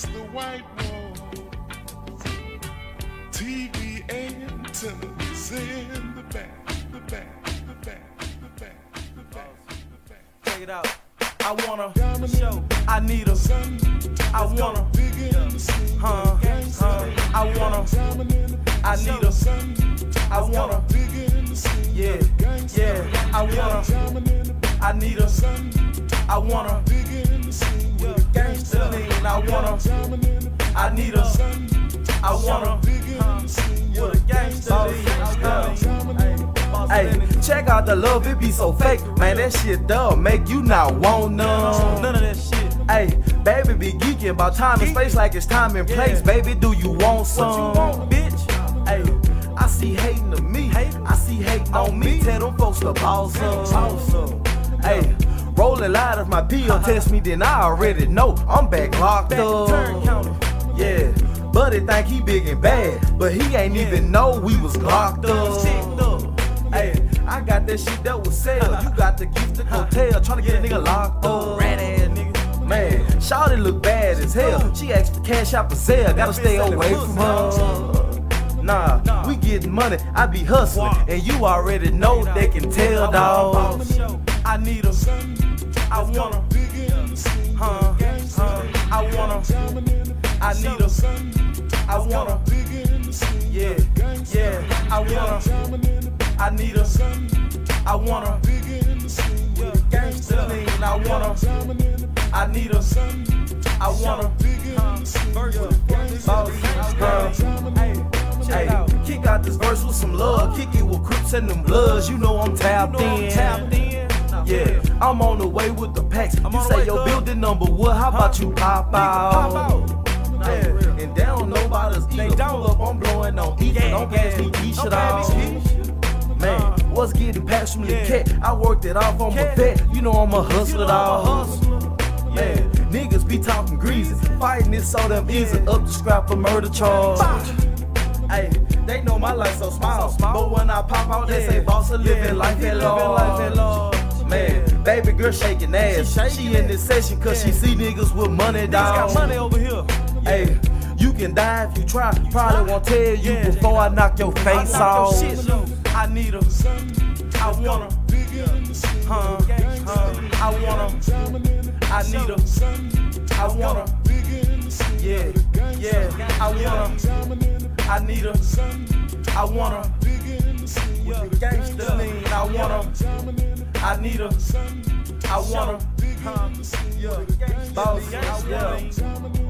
against the white walls. TV antennas in the back, the back, the back, the back, the back, the back. Check it out. I wanna show. I need a. I wanna. Huh? Huh? I wanna. I need a. I wanna. Yeah. Yeah. I wanna. I need a. I wanna. Gangsta lean. I wanna. I need a. I wanna. With a gangsta lean. Hey, check out the love, it be so fake. Man, that shit dumb, make you not want none. None of that shit. Hey, baby be geeking about time and space like it's time and place. Yeah. Baby, do you want some? What you want, bitch? Hey, I see hating to me. I see hating on me. Tell them folks to boss up. Awesome. Hey, rolling loud if my PO test me, then I already know I'm back locked to up. Yeah, buddy think he big and bad, but he ain't even know we was locked up. Hey, I got that shit that was sell. You got the gift to hotel, tryna get a nigga locked up. Rat ass nigga. Man, Shawty look bad as hell. She asked for cash out for sale. Gotta stay away from her. Nah, we getting money. I be hustling, and you already know they can tell, dawg. I need a. I wanna. Huh? Huh? I wanna. I need a. I wanna. Yeah. Yeah. I wanna. I need a. I wanna. Gangsta lean. I wanna. I need a. I wanna. Boss, huh? Hey, kick out this verse with some love. Kick it with Crips and them Bloods. You know I'm tapped in. Yeah, I'm on the way with the packs. You on the say your building number what? How about you pop out? Pop out. Yeah, and they don't know about us either. don't. Pull up, I'm blowing on each. Yeah, don't pass me Don't at me each. Man, what's getting past from the cat? I worked it off on my Cat. vet. You know I'm a You hustler, I'm a dog. Man, niggas be talking greasy. Fighting is so damn easy. Up the scrap for murder charge. Hey, they know my life so small. But when I pop out, they say boss a living life at girl shaking ass. She She, in this session cause she see niggas with money, Niggas dog. got money over here. Hey, you can die if you try. Probably try. won't tell you Yeah. before I knock your I face knock off. your shit. I need a. I wanna. Huh? Huh? I wanna. I need a. I wanna. Yeah. Yeah. I wanna. I need a. I wanna. Gangsta lean. I wanna. I need a. I. Huh? Yeah. Boss. Wanna.